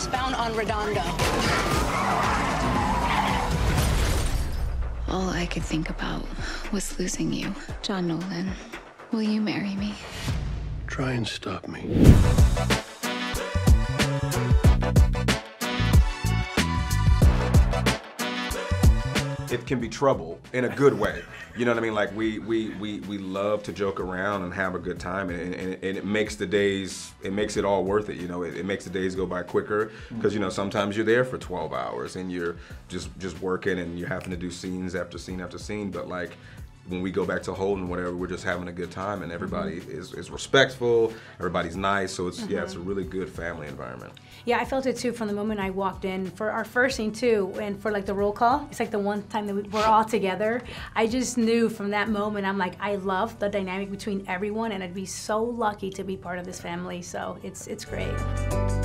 westbound on Redondo. All I could think about was losing you. John Nolan, will you marry me? Try and stop me. Can be trouble in a good way. You know what I mean? Like we we we, we love to joke around and have a good time, and, and, and it makes the days it makes it all worth it. You know, it, it makes the days go by quicker because you know sometimes you're there for 12 hours and you're just just working and you're having to do scenes after scene after scene. But like when we go back to Holden, whatever, we're just having a good time and everybody mm-hmm. is, is respectful, everybody's nice. So it's yeah, it's a mm-hmm. really good family environment. Yeah, I felt it too from the moment I walked in for our first scene too, and for like the roll call. It's like the one time that we, we're all together. I just knew from that moment. I'm like, I love the dynamic between everyone, and I'd be so lucky to be part of this family. So it's it's great.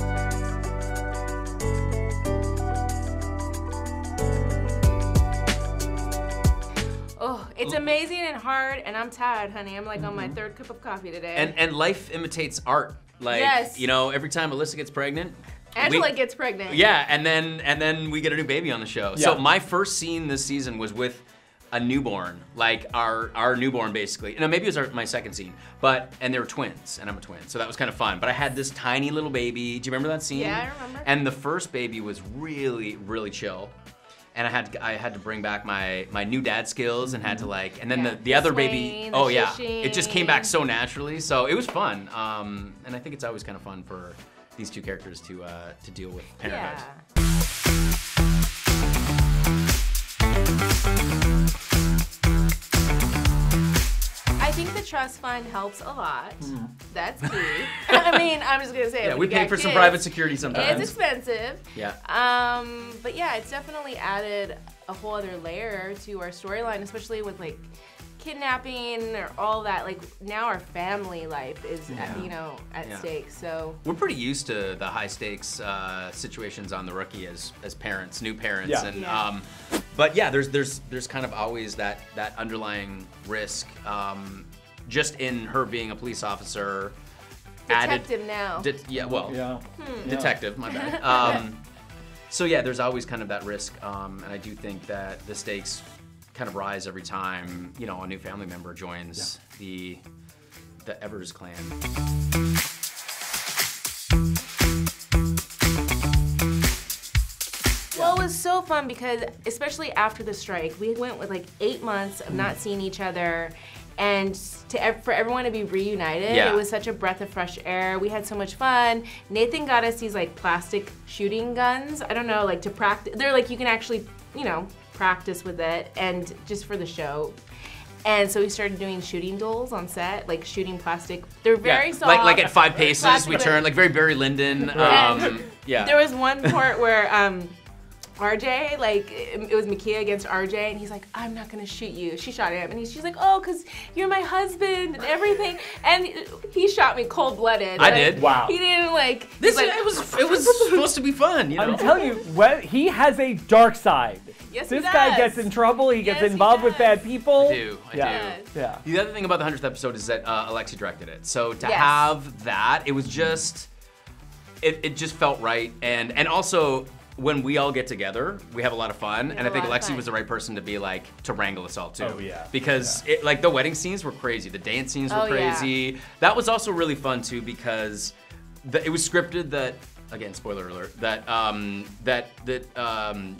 It's oh. amazing and hard, and I'm tired, honey. I'm like on my mm-hmm. third cup of coffee today. And and life imitates art. Like Yes. you know, every time Alyssa gets pregnant, Angela we- gets pregnant. Yeah, and then and then we get a new baby on the show. So my first scene this season was with a newborn, like our our newborn basically. No, maybe it was our, my second scene, but and they were twins, and I'm a twin, so that was kind of fun. But I had this tiny little baby. Do you remember that scene? Yeah, I remember. And the first baby was really really chill. And I had I had to bring back my my new dad skills and had to like and then Yeah, the, the the other swaying, baby the oh yeah it just came back so naturally so it was fun um, and I think it's always kind of fun for these two characters to uh, to deal with parenthood. Yeah. Think the trust fund helps a lot. That's key. I mean, I'm just gonna say it. Yeah, we pay got for some private security sometimes. It's expensive. Yeah. Um, but yeah, it's definitely added a whole other layer to our storyline, especially with like kidnapping or all that. Like now, our family life is, at, you know, at Yeah. stake. So We're pretty used to the high stakes uh, situations on the rookie as as parents, new parents, Yeah. and Yeah. um, but yeah, there's there's there's kind of always that that underlying risk, um, just in her being a police officer. detective now. Det- yeah, well, Yeah. detective, my bad. Um, so yeah, there's always kind of that risk, um, and I do think that the stakes kind of rise every time you know a new family member joins the the Evers clan. Was so fun because, especially after the strike, we went with like eight months of not seeing each other, and to ev- for everyone to be reunited, Yeah. it was such a breath of fresh air. We had so much fun. Nathan got us these like plastic shooting guns. I don't know, like to practice. They're like you can actually, you know, practice with it, and just for the show. And so we started doing shooting duels on set, like shooting plastic. They're very yeah. soft. Like like at five paces Plastic- we turn like very Barry Lyndon. Um, yeah. There was one part where um, RJ, like, it, it was Mekia against RJ, and he's like, I'm not gonna shoot you. She shot him, and he, she's like, oh, because you're my husband and everything. And he shot me cold blooded. I did. Wow. He didn't, like, this like, it was it was supposed to be fun, you know. I'm telling you, well, he has a dark side. Yes, he this guy gets in trouble. He gets Yes, he involved with bad people. I do. I yeah. do. Yeah. The other thing about the hundredth episode is that uh, Alexi directed it. So to Yes. have that, it was just, it, it just felt right, and and also when we all get together, we have a lot of fun, and I think Alexi was the right person to be like to wrangle us all too. Oh, yeah. Because it, like the wedding scenes were crazy, the dance scenes were Oh, yeah. crazy. That was also really fun too because the, it was scripted that again spoiler alert that um that that um.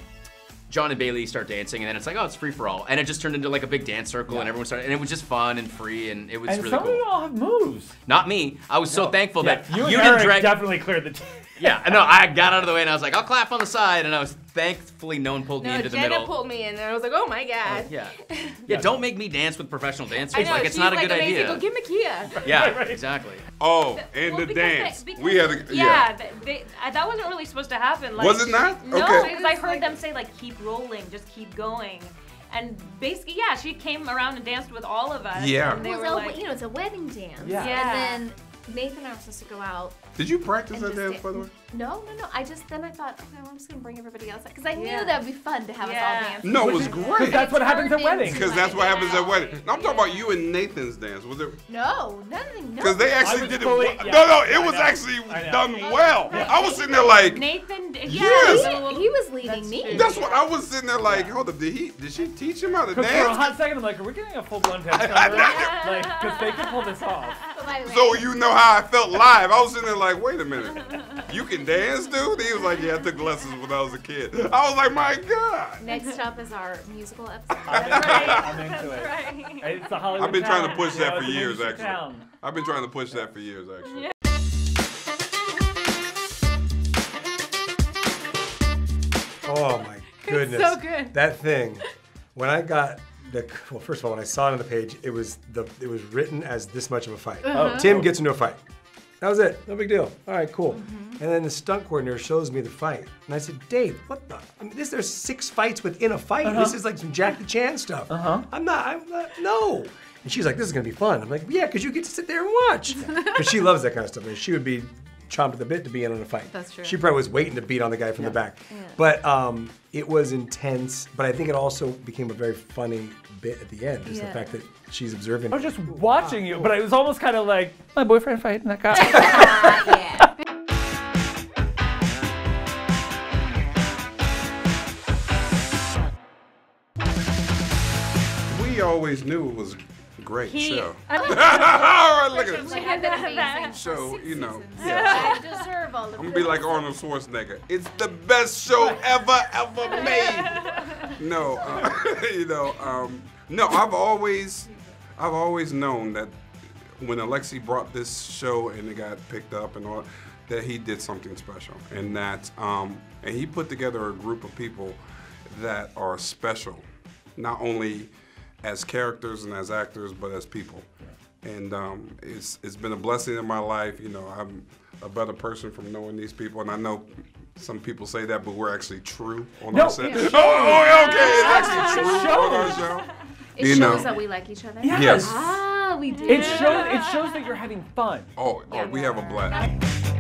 John and Bailey start dancing, and then it's like, oh, it's free for all, and it just turned into like a big dance circle, Yeah. and everyone started, and it was just fun and free, and it was And really some cool. of you all have moves. Not me. I was so thankful Yeah, that you, you didn't drag. definitely cleared the. Yeah, I know. I got out of the way and I was like, I'll clap on the side, and I was thankfully no one pulled me no, into the middle. Jenna middle. pulled me in, and I was like, oh my oh, god. yeah. yeah, Don't make me dance with professional dancers. I know, like it's she's not a like good amazing. idea. Go get Mekia. yeah, exactly. Oh, and Well, the dance. they- we had a, yeah, yeah. they, they, I- that wasn't really supposed to happen. Like, Was it not? No, Okay. because I heard them say like keep rolling, just keep going, and basically, yeah, she came around and danced with all of us. Yeah. and they Well, were it's a- like, you know, it's a wedding dance. Yeah. Yeah. And then Nathan and I were supposed to go out. Did you practice that dance, dan- by the way? No, no, no. I just then I thought, okay, well, I'm just gonna bring everybody else because I knew that would be fun to have Yeah. us all dance. No, it was great. that's what happens at weddings. Because that's what happens at weddings. No, I'm talking about you and Nathan's dance. Was it? No, nothing. No. Because they actually did fully- it. yeah. no, no, it was actually I know. done well. I was sitting there like, Nathan. d- Yes. Yeah. He, he was leading That's me. true. that's what I was sitting there like. Hold up, did he? Did she teach him how to Because for a hot second, I'm like, are we getting a full blown dance number? like, because they can pull this off. But by the way, So you know how I felt live. I was sitting there like, wait a minute, you can dance, dude? He was like, yeah, I took lessons when I was a kid. I was like, my God. next up is our musical episode. I'm into it. I'm into it. Right. It's a Hollywood I've been trying to push that know, for years, actually. town. I've been trying to push that for years, actually. Oh my goodness. so good. That thing. When I got the well, first of all, when I saw it on the page, it was the it was written as this much of a fight. Oh. Tim gets into a fight. That was it. No big deal. All right, cool. Mm-hmm. And then the stunt coordinator shows me the fight, and I said, Dave, what the? I mean, this there's six fights within a fight. This is like some Jackie Chan stuff. Uh-huh. I'm not. I'm not. No. And she's like, this is gonna be fun. I'm like, yeah, because you get to sit there and watch. But she loves that kind of stuff. And she would be chomped at the bit to be in on a fight. That's true. She probably was waiting to beat on the guy from the back. Yeah. But um, it was intense. But I think it also became a very funny bit at the end. Just the fact that she's observing. I was just watching you, but it was almost kind of like my boyfriend fighting that guy. yeah. We always knew it was a great He- show. All right, look at We had that amazing show, you know. seasons. Yeah. I deserve all of I'm gonna be like Arnold Schwarzenegger. It's the best show ever, ever made. No, uh, you know, um, no. I've always, I've always known that when Alexi brought this show and it got picked up and all, that he did something special, and that, um, and he put together a group of people that are special, not only as characters and as actors, but as people and um, it's it's been a blessing in my life. You know, I'm a better person from knowing these people, and I know some people say that, but we're actually true on No, our set. it Oh, oh, okay, it's actually It true on our shows. show. It you shows know. that we like each other. Yes. Yes. Ah, we do. It shows. It shows that you're having fun. Oh, oh, we have a blast.